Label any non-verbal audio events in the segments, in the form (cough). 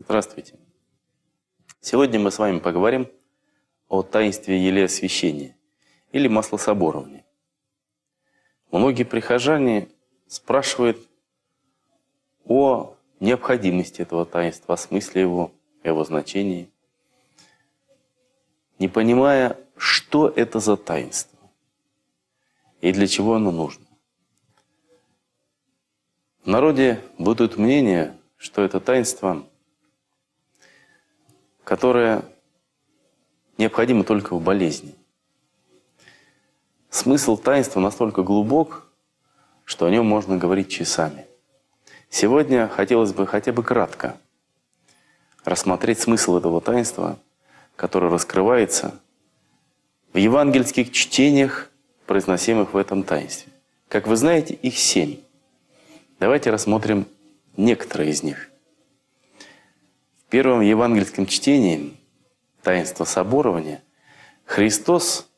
Здравствуйте. Сегодня мы с вами поговорим о таинстве елеосвящения или маслособорования. Многие прихожане спрашивают о необходимости этого таинства, о смысле его, о его значении, не понимая, что это за таинство и для чего оно нужно. В народе бытует мнение, что это таинство, которое необходимо только в болезни. Смысл таинства настолько глубок, что о нем можно говорить часами. Сегодня хотелось бы хотя бы кратко рассмотреть смысл этого таинства, которое раскрывается в евангельских чтениях, произносимых в этом таинстве. Как вы знаете, их семь. Давайте рассмотрим некоторые из них. В первом евангельском чтении таинства соборования Христос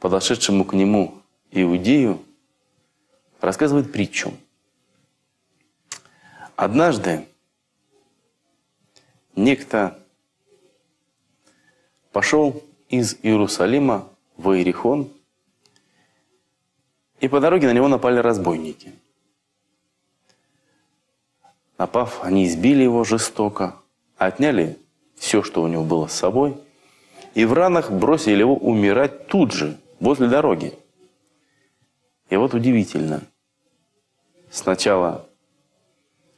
подошедшему к нему иудею, рассказывает притчу. Однажды некто пошел из Иерусалима в Иерихон, и по дороге на него напали разбойники. Напав, они избили его жестоко, отняли все, что у него было с собой, и в ранах бросили его умирать тут же, возле дороги. И вот удивительно. Сначала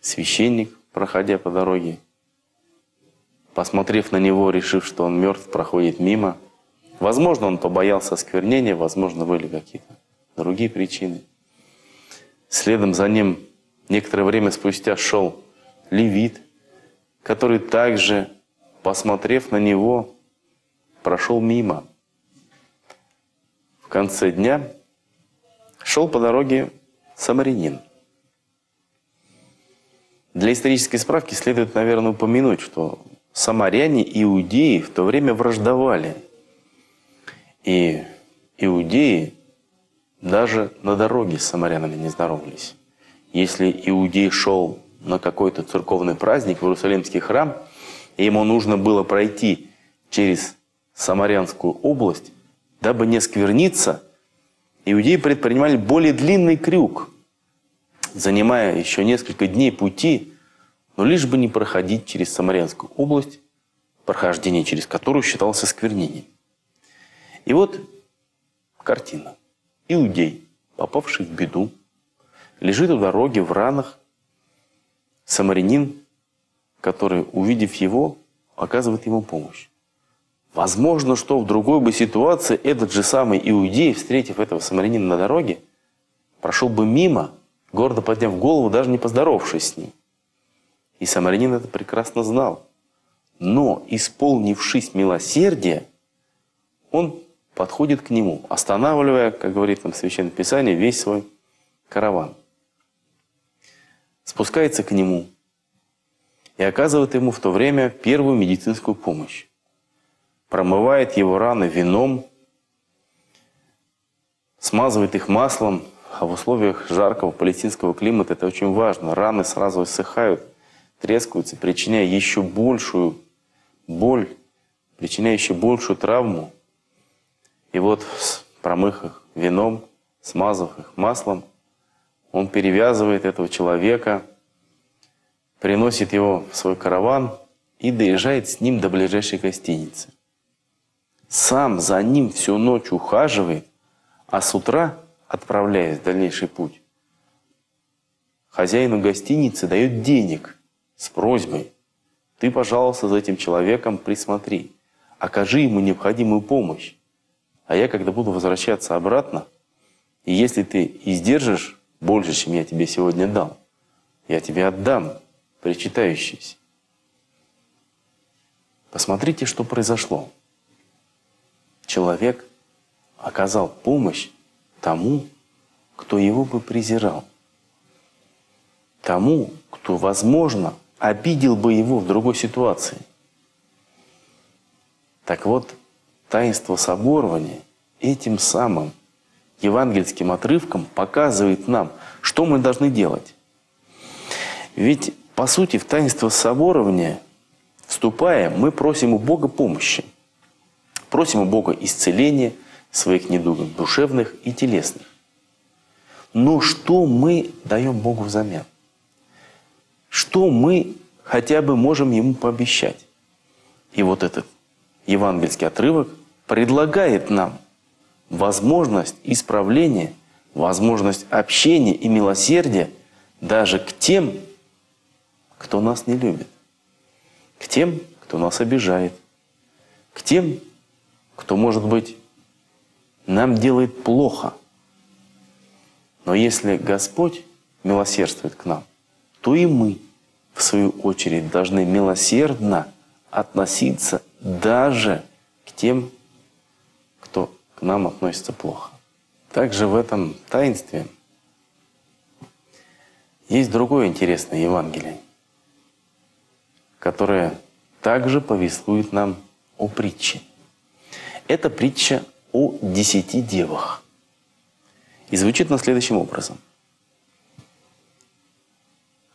священник, проходя по дороге, посмотрев на него, решив, что он мертв, проходит мимо. Возможно, он побоялся осквернения, возможно, были какие-то другие причины. Следом за ним некоторое время спустя шел левит, который также, посмотрев на него, прошел мимо конце дня шел по дороге самарянин. Для исторической справки следует, наверное, упомянуть, что самаряне и иудеи в то время враждовали. И иудеи даже на дороге с самарянами не здоровались. Если иудей шел на какой-то церковный праздник в Иерусалимский храм, и ему нужно было пройти через Самарянскую область, Дабы не скверниться, иудеи предпринимали более длинный крюк, занимая еще несколько дней пути, но лишь бы не проходить через Самарянскую область, прохождение через которую считалось осквернением. И вот картина. Иудей, попавший в беду, лежит у дороги в ранах. Самарянин, который, увидев его, оказывает ему помощь. Возможно, что в другой бы ситуации этот же самый иудей, встретив этого самарянина на дороге, прошел бы мимо, гордо подняв голову, даже не поздоровавшись с ним. И самарянин это прекрасно знал. Но, исполнившись милосердия, он подходит к нему, останавливая, как говорит там Священное Писание, весь свой караван. Спускается к нему и оказывает ему в то время первую медицинскую помощь промывает его раны вином, смазывает их маслом, а в условиях жаркого палестинского климата это очень важно. Раны сразу иссыхают, трескаются, причиняя еще большую боль, причиняя еще большую травму. И вот, промыв их вином, смазав их маслом, он перевязывает этого человека, приносит его в свой караван и доезжает с ним до ближайшей гостиницы сам за ним всю ночь ухаживает, а с утра, отправляясь в дальнейший путь, хозяину гостиницы дает денег с просьбой «Ты, пожалуйста, за этим человеком присмотри, окажи ему необходимую помощь, а я, когда буду возвращаться обратно, и если ты издержишь больше, чем я тебе сегодня дал, я тебе отдам причитающийся». Посмотрите, что произошло человек оказал помощь тому, кто его бы презирал. Тому, кто, возможно, обидел бы его в другой ситуации. Так вот, таинство соборования этим самым евангельским отрывком показывает нам, что мы должны делать. Ведь, по сути, в таинство соборования, вступая, мы просим у Бога помощи. Просим у Бога исцеления своих недугов душевных и телесных. Но что мы даем Богу взамен? Что мы хотя бы можем Ему пообещать? И вот этот евангельский отрывок предлагает нам возможность исправления, возможность общения и милосердия даже к тем, кто нас не любит, к тем, кто нас обижает, к тем, кто, может быть, нам делает плохо. Но если Господь милосердствует к нам, то и мы, в свою очередь, должны милосердно относиться даже к тем, кто к нам относится плохо. Также в этом таинстве есть другое интересное Евангелие, которое также повествует нам о притче. Это притча о десяти девах. И звучит на следующим образом.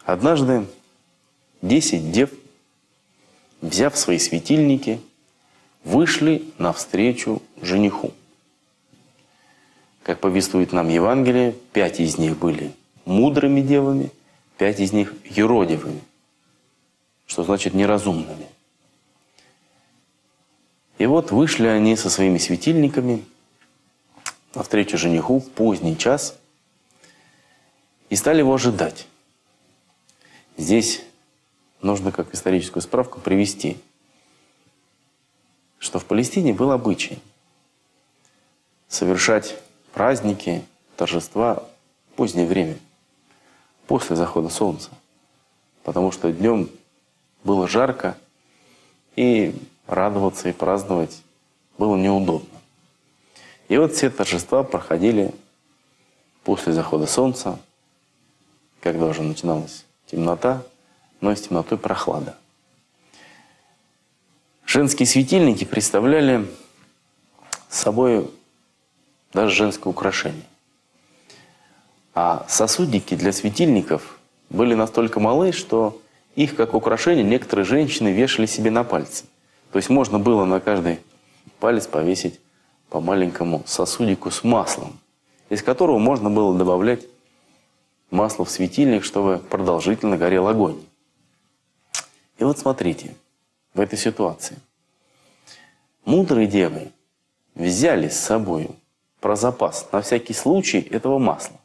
Однажды десять дев, взяв свои светильники, вышли навстречу жениху. Как повествует нам Евангелие, пять из них были мудрыми девами, пять из них юродивыми, что значит неразумными. И вот вышли они со своими светильниками навстречу жениху в поздний час и стали его ожидать. Здесь нужно как историческую справку привести, что в Палестине был обычай совершать праздники, торжества в позднее время, после захода солнца. Потому что днем было жарко, и радоваться и праздновать было неудобно. И вот все торжества проходили после захода солнца, когда уже начиналась темнота, но и с темнотой прохлада. Женские светильники представляли собой даже женское украшение. А сосудники для светильников были настолько малы, что их как украшение некоторые женщины вешали себе на пальцы. То есть можно было на каждый палец повесить по маленькому сосудику с маслом, из которого можно было добавлять масло в светильник, чтобы продолжительно горел огонь. И вот смотрите, в этой ситуации. Мудрые девы взяли с собой про запас на всякий случай этого масла.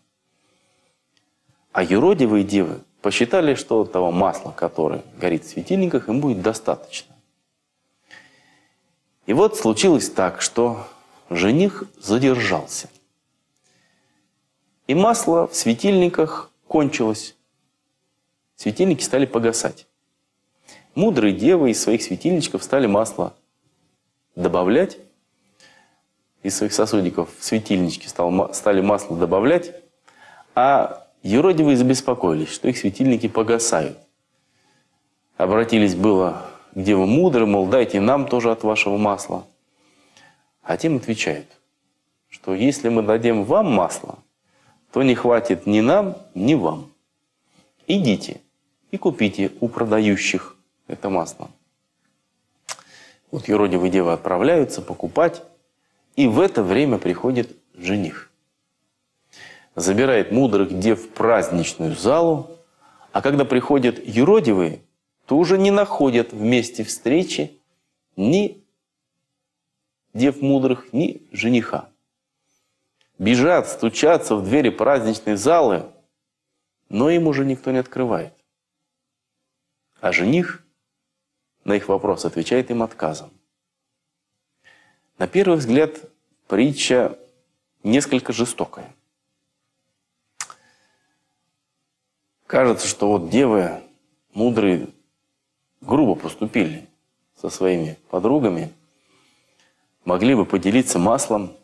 А юродивые девы посчитали, что того масла, которое горит в светильниках, им будет достаточно. И вот случилось так, что жених задержался. И масло в светильниках кончилось. Светильники стали погасать. Мудрые девы из своих светильничков стали масло добавлять. Из своих сосудиков в светильнички стали масло добавлять. А юродивые забеспокоились, что их светильники погасают. Обратились было где вы мудры, мол, дайте нам тоже от вашего масла. А тем отвечают, что если мы дадим вам масло, то не хватит ни нам, ни вам. Идите и купите у продающих это масло. Вот юродивые девы отправляются покупать, и в это время приходит жених. Забирает мудрых дев в праздничную залу, а когда приходят юродивые, то уже не находят в месте встречи ни дев мудрых, ни жениха. Бежат, стучатся в двери праздничной залы, но им уже никто не открывает. А жених на их вопрос отвечает им отказом. На первый взгляд притча несколько жестокая. Кажется, что вот девы мудрые грубо поступили со своими подругами, могли бы поделиться маслом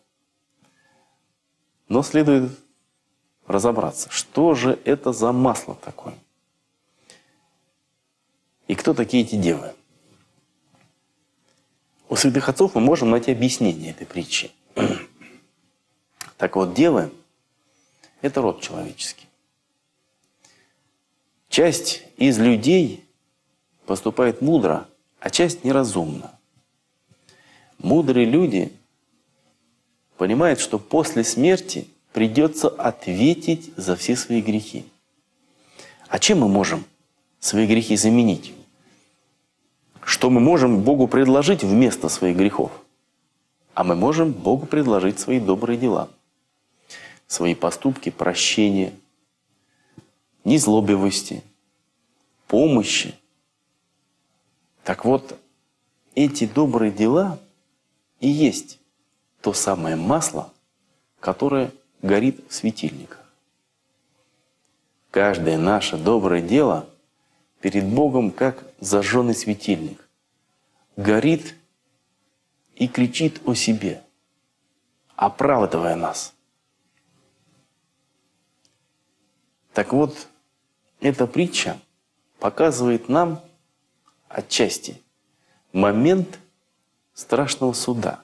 Но следует разобраться, что же это за масло такое. И кто такие эти девы? У святых отцов мы можем найти объяснение этой притчи. (clears throat) Так вот, девы – это род человеческий. Часть из людей поступает мудро, а часть неразумно. Мудрые люди понимают, что после смерти придется ответить за все свои грехи. А чем мы можем свои грехи заменить? Что мы можем Богу предложить вместо своих грехов? А мы можем Богу предложить свои добрые дела, свои поступки прощения, незлобивости, помощи. Так вот, эти добрые дела и есть то самое масло, которое горит в светильниках. Каждое наше доброе дело перед Богом как зажженный светильник. Горит и кричит о себе, оправдывая нас. Так вот, эта притча показывает нам отчасти момент страшного суда,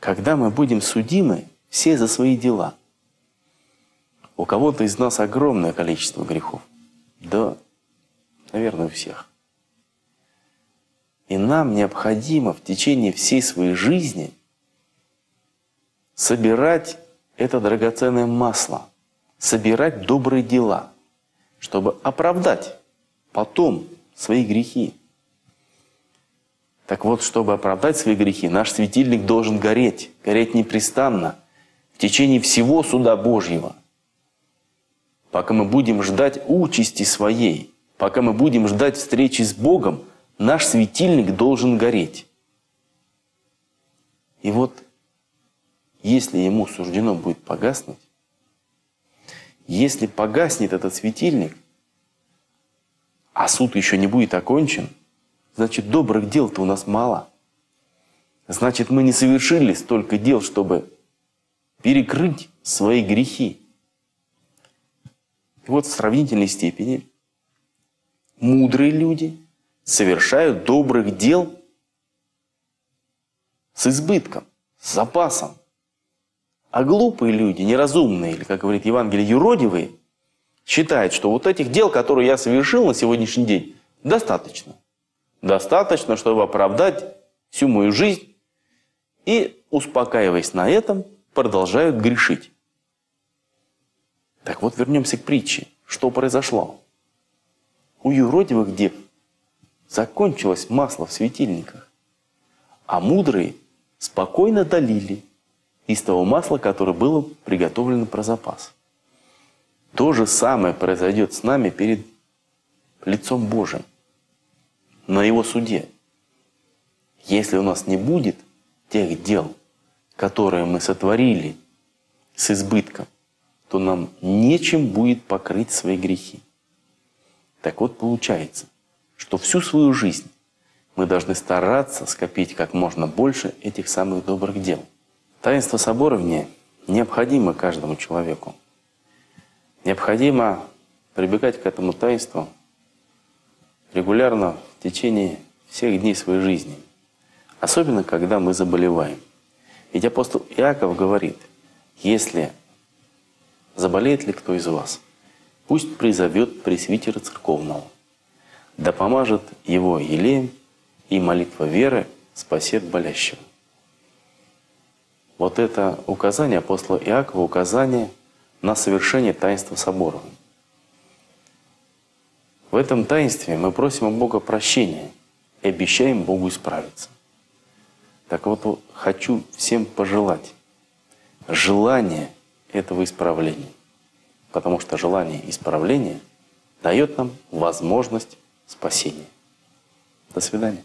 когда мы будем судимы все за свои дела. У кого-то из нас огромное количество грехов. Да, наверное, у всех. И нам необходимо в течение всей своей жизни собирать это драгоценное масло, собирать добрые дела, чтобы оправдать потом свои грехи. Так вот, чтобы оправдать свои грехи, наш светильник должен гореть, гореть непрестанно в течение всего суда Божьего. Пока мы будем ждать участи своей, пока мы будем ждать встречи с Богом, наш светильник должен гореть. И вот, если ему суждено будет погаснуть, если погаснет этот светильник, а суд еще не будет окончен – значит, добрых дел-то у нас мало. Значит, мы не совершили столько дел, чтобы перекрыть свои грехи. И вот в сравнительной степени мудрые люди совершают добрых дел с избытком, с запасом. А глупые люди, неразумные, или, как говорит Евангелие, юродивые, считают, что вот этих дел, которые я совершил на сегодняшний день, достаточно достаточно, чтобы оправдать всю мою жизнь, и, успокаиваясь на этом, продолжают грешить. Так вот, вернемся к притче. Что произошло? У юродивых дев закончилось масло в светильниках, а мудрые спокойно долили из того масла, которое было приготовлено про запас. То же самое произойдет с нами перед лицом Божьим на его суде. Если у нас не будет тех дел, которые мы сотворили с избытком, то нам нечем будет покрыть свои грехи. Так вот получается, что всю свою жизнь мы должны стараться скопить как можно больше этих самых добрых дел. Таинство соборования необходимо каждому человеку. Необходимо прибегать к этому таинству регулярно в течение всех дней своей жизни. Особенно, когда мы заболеваем. Ведь апостол Иаков говорит, если заболеет ли кто из вас, пусть призовет пресвитера церковного, да помажет его елеем, и молитва веры спасет болящего. Вот это указание апостола Иакова, указание на совершение таинства собора. В этом таинстве мы просим у Бога прощения и обещаем Богу исправиться. Так вот, хочу всем пожелать желание этого исправления. Потому что желание исправления дает нам возможность спасения. До свидания.